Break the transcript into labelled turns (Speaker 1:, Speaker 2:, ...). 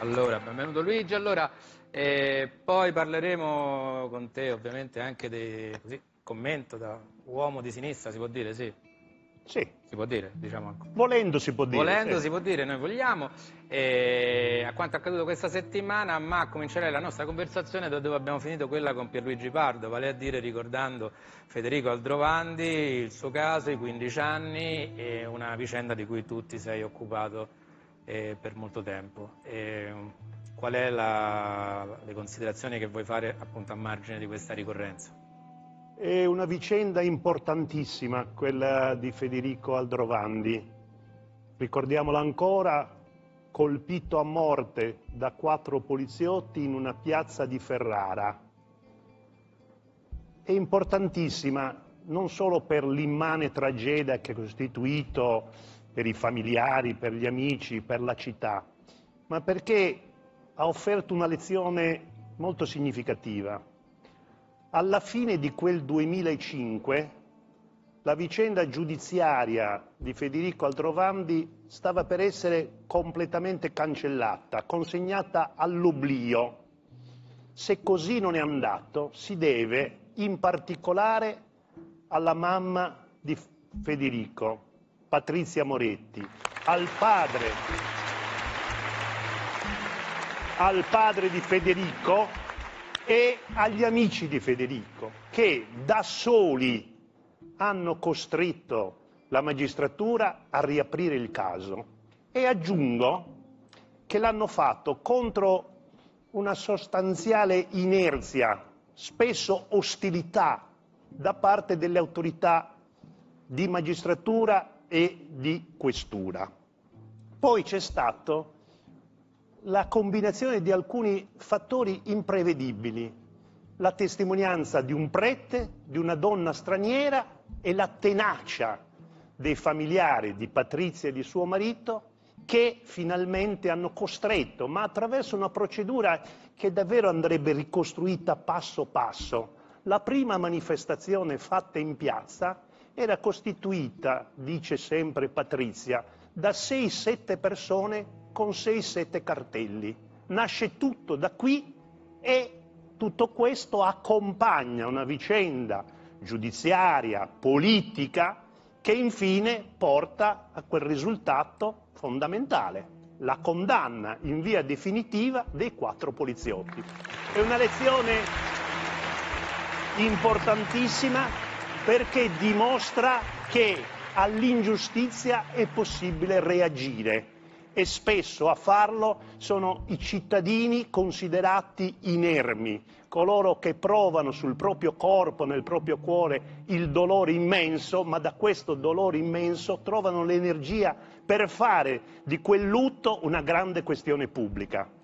Speaker 1: Allora, benvenuto Luigi. Allora, eh, poi parleremo con te ovviamente anche di così, commento da uomo di sinistra, si può dire, sì?
Speaker 2: Sì.
Speaker 1: Si può dire, diciamo.
Speaker 2: Volendo si può dire.
Speaker 1: Volendo
Speaker 2: sì.
Speaker 1: si può dire, noi vogliamo. E a quanto accaduto questa settimana, ma comincerei la nostra conversazione da dove abbiamo finito quella con Pierluigi Pardo, vale a dire ricordando Federico Aldrovandi, il suo caso, i 15 anni e una vicenda di cui tu ti sei occupato eh, per molto tempo. E, qual è la, le considerazioni che vuoi fare appunto a margine di questa ricorrenza?
Speaker 2: È una vicenda importantissima quella di Federico Aldrovandi. Ricordiamola ancora, colpito a morte da quattro poliziotti in una piazza di Ferrara. È importantissima non solo per l'immane tragedia che ha costituito per i familiari, per gli amici, per la città, ma perché ha offerto una lezione molto significativa. Alla fine di quel 2005 la vicenda giudiziaria di Federico Aldrovandi stava per essere completamente cancellata, consegnata all'oblio. Se così non è andato, si deve in particolare alla mamma di Federico, Patrizia Moretti, al padre, al padre di Federico e agli amici di Federico, che da soli hanno costretto la magistratura a riaprire il caso. E aggiungo che l'hanno fatto contro una sostanziale inerzia, spesso ostilità da parte delle autorità di magistratura e di questura. Poi c'è stata la combinazione di alcuni fattori imprevedibili, la testimonianza di un prete, di una donna straniera e la tenacia dei familiari di Patrizia e di suo marito che finalmente hanno costretto, ma attraverso una procedura che davvero andrebbe ricostruita passo passo. La prima manifestazione fatta in piazza era costituita, dice sempre Patrizia, da 6-7 persone con 6-7 cartelli. Nasce tutto da qui e tutto questo accompagna una vicenda giudiziaria, politica, che infine porta a quel risultato fondamentale, la condanna in via definitiva dei quattro poliziotti. È una lezione importantissima perché dimostra che all'ingiustizia è possibile reagire e spesso a farlo sono i cittadini considerati inermi, coloro che provano sul proprio corpo, nel proprio cuore il dolore immenso, ma da questo dolore immenso trovano l'energia per fare di quel lutto una grande questione pubblica.